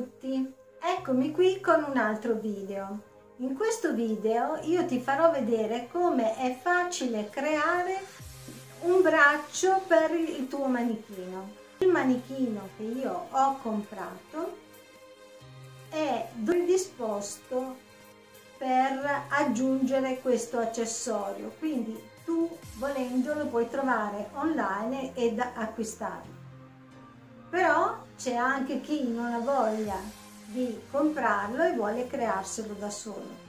tutti, eccomi qui con un altro video. In questo video io ti farò vedere come è facile creare un braccio per il tuo manichino. Il manichino che io ho comprato è predisposto per aggiungere questo accessorio, quindi tu volendo lo puoi trovare online ed acquistarlo però c'è anche chi non ha voglia di comprarlo e vuole crearselo da solo.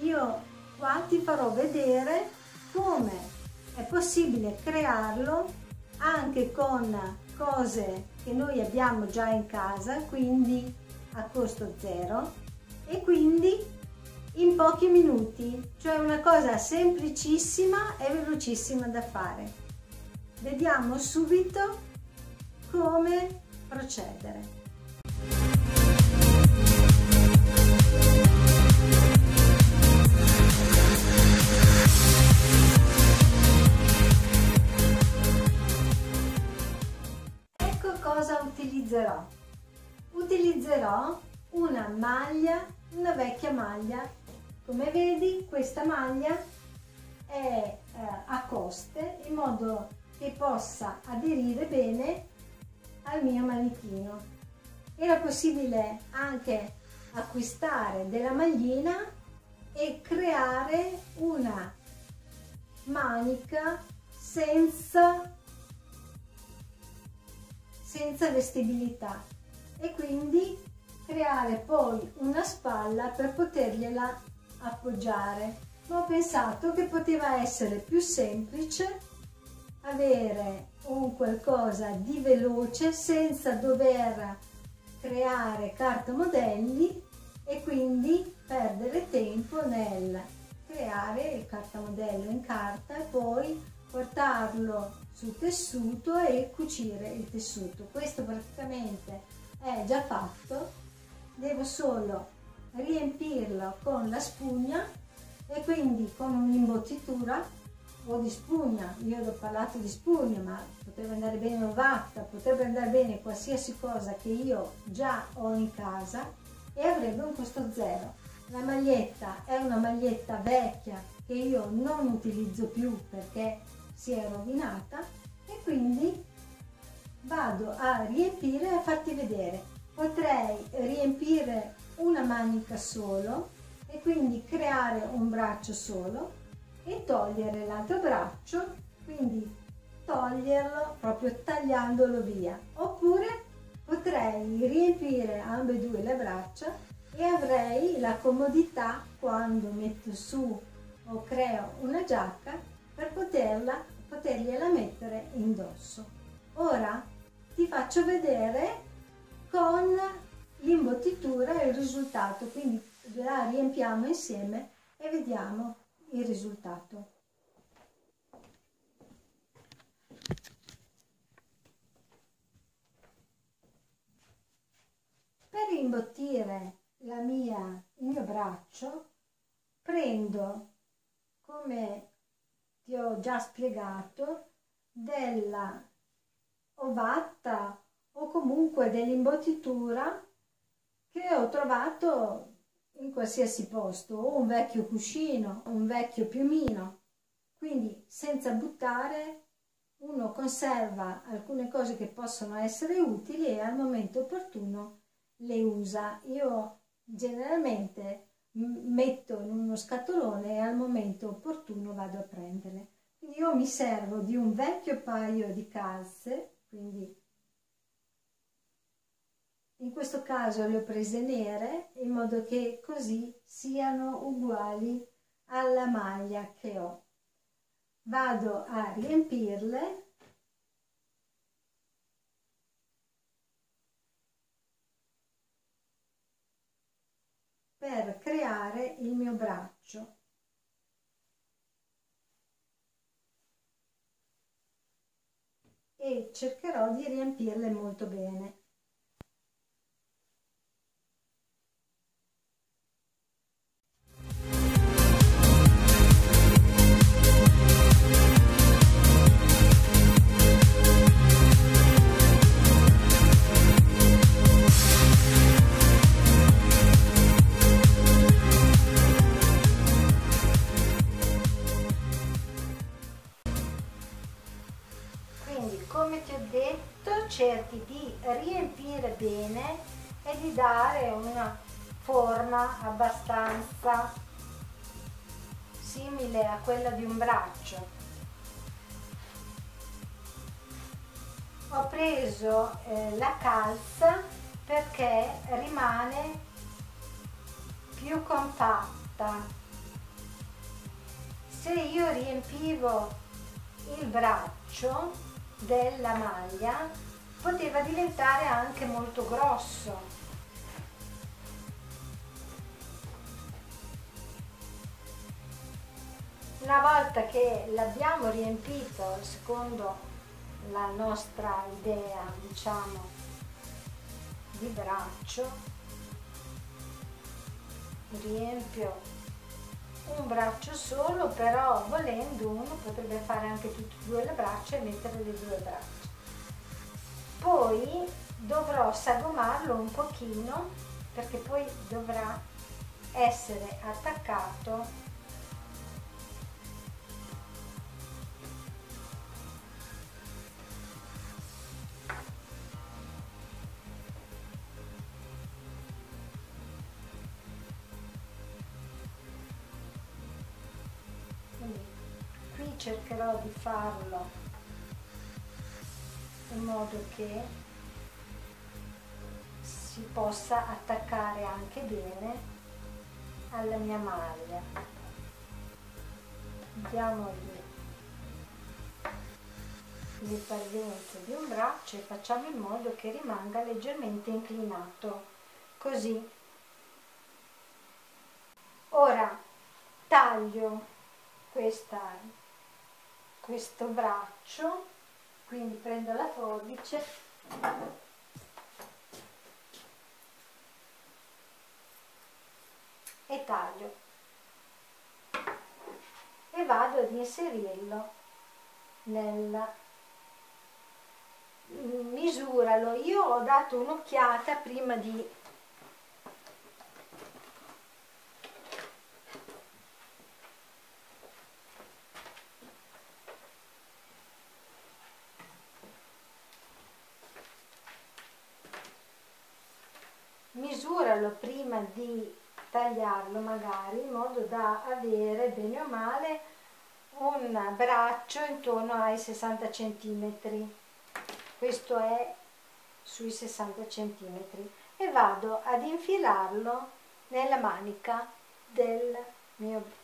Io qua ti farò vedere come è possibile crearlo anche con cose che noi abbiamo già in casa, quindi a costo zero e quindi in pochi minuti, cioè una cosa semplicissima e velocissima da fare. Vediamo subito come procedere. Ecco cosa utilizzerò. Utilizzerò una maglia, una vecchia maglia. Come vedi questa maglia è eh, a coste in modo che possa aderire bene al mio manichino. Era possibile anche acquistare della maglina e creare una manica senza, senza vestibilità e quindi creare poi una spalla per potergliela appoggiare ma ho pensato che poteva essere più semplice avere un qualcosa di veloce senza dover creare carta modelli e quindi perdere tempo nel creare il cartamodello in carta e poi portarlo sul tessuto e cucire il tessuto. Questo praticamente è già fatto, devo solo riempirlo con la spugna e quindi con un'imbottitura o di spugna, io ho parlato di spugna, ma potrebbe andare bene ovatta, potrebbe andare bene qualsiasi cosa che io già ho in casa e avrebbe un costo zero. La maglietta è una maglietta vecchia che io non utilizzo più perché si è rovinata e quindi vado a riempire e a farti vedere. Potrei riempire una manica solo e quindi creare un braccio solo e togliere l'altro braccio, quindi toglierlo proprio tagliandolo via. Oppure potrei riempire ambedue le braccia e avrei la comodità quando metto su o creo una giacca per poterla, potergliela mettere indosso. Ora ti faccio vedere con l'imbottitura il risultato, quindi la riempiamo insieme e vediamo il risultato. Per imbottire la mia, il mio braccio prendo, come ti ho già spiegato, della ovatta o comunque dell'imbottitura che ho trovato in qualsiasi posto, o un vecchio cuscino, un vecchio piumino. Quindi senza buttare uno conserva alcune cose che possono essere utili e al momento opportuno le usa. Io generalmente metto in uno scatolone e al momento opportuno vado a prenderle. Quindi io mi servo di un vecchio paio di calze, quindi in questo caso le ho prese nere in modo che così siano uguali alla maglia che ho. Vado a riempirle per creare il mio braccio. E cercherò di riempirle molto bene. Forma abbastanza simile a quella di un braccio. Ho preso eh, la calza perché rimane più compatta. Se io riempivo il braccio della maglia poteva diventare anche molto grosso una volta che l'abbiamo riempito secondo la nostra idea diciamo di braccio riempio un braccio solo però volendo uno potrebbe fare anche tutte e due le braccia e mettere le due braccia. Poi dovrò sagomarlo un pochino perché poi dovrà essere attaccato cercherò di farlo in modo che si possa attaccare anche bene alla mia maglia. Diamogli il parvento di un braccio e facciamo in modo che rimanga leggermente inclinato così. Ora taglio questa questo braccio quindi prendo la forbice. E taglio. E vado ad inserirlo nella misuralo. Io ho dato un'occhiata prima di misuralo prima di tagliarlo magari in modo da avere bene o male un braccio intorno ai 60 cm questo è sui 60 cm e vado ad infilarlo nella manica del mio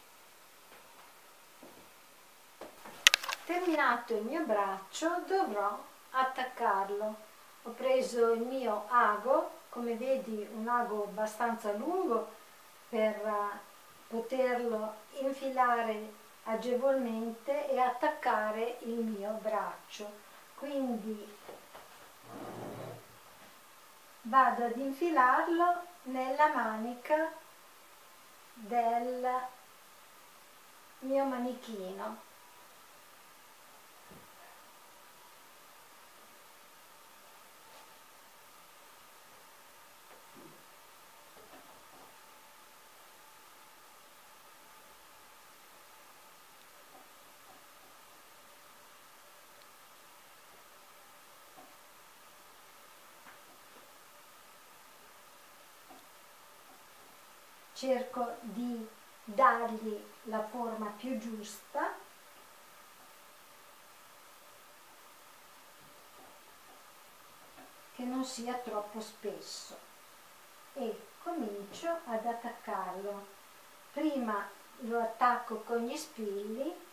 terminato il mio braccio dovrò attaccarlo. Ho preso il mio ago come vedi un ago abbastanza lungo per eh, poterlo infilare agevolmente e attaccare il mio braccio. Quindi vado ad infilarlo nella manica del mio manichino cerco di dargli la forma più giusta. Che non sia troppo spesso. E comincio ad attaccarlo. Prima lo attacco con gli spilli.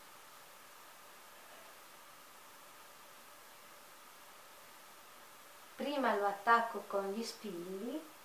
Prima lo attacco con gli spilli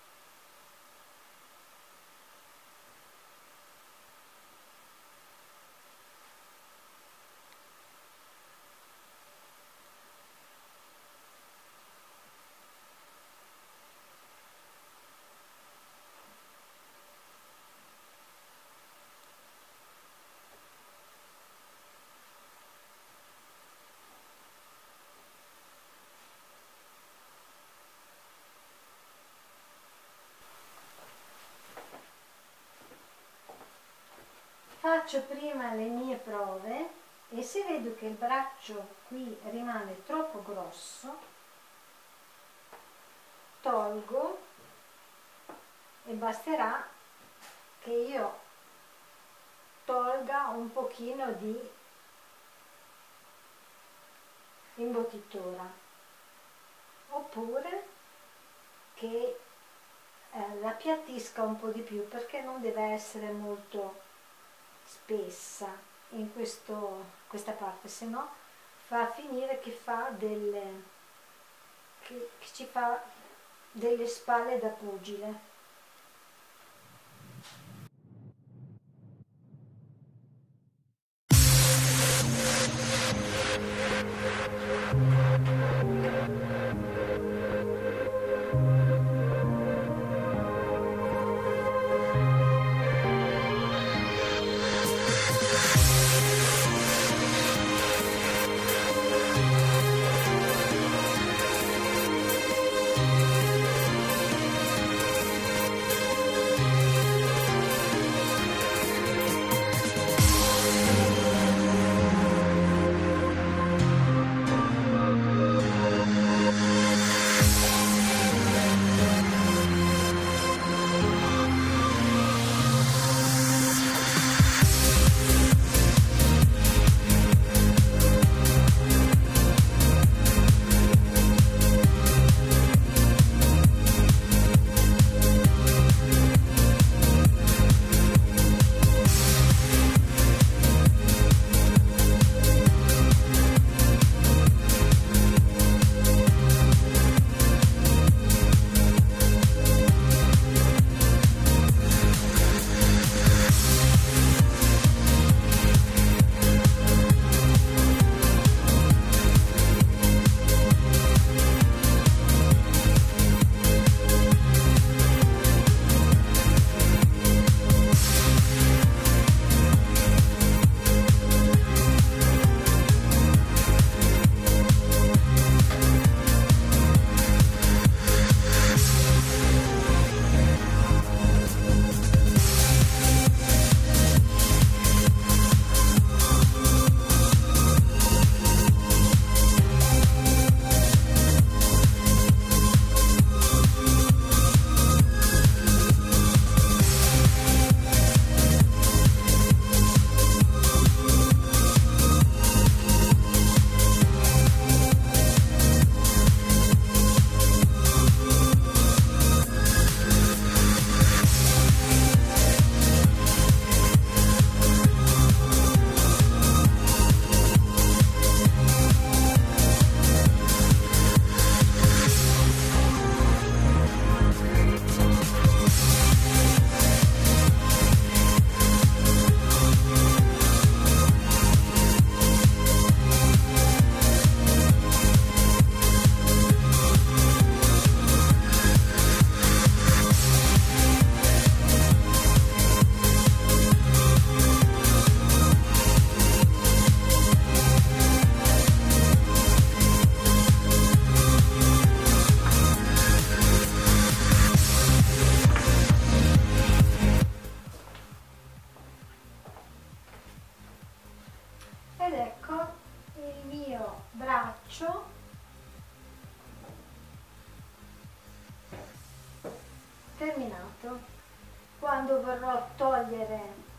faccio prima le mie prove e se vedo che il braccio qui rimane troppo grosso tolgo e basterà che io tolga un pochino di imbottitura oppure che eh, la piattisca un po' di più perché non deve essere molto spessa in questo, questa parte, se no fa finire che fa delle che, che ci fa delle spalle da pugile.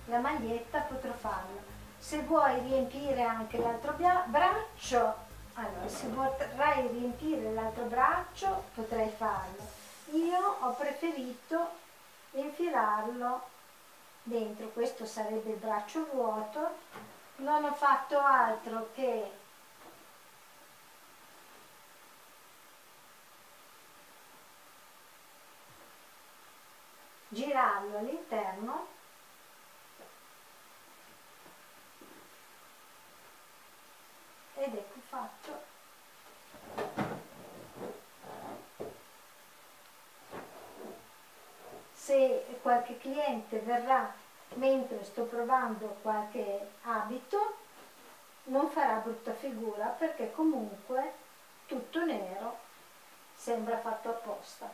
La maglietta potrò farlo. Se vuoi riempire anche l'altro braccio, allora se vorrai riempire l'altro braccio potrai farlo. Io ho preferito infilarlo dentro, questo sarebbe il braccio vuoto, non ho fatto altro che girarlo all'interno ed ecco fatto se qualche cliente verrà mentre sto provando qualche abito non farà brutta figura perché comunque tutto nero sembra fatto apposta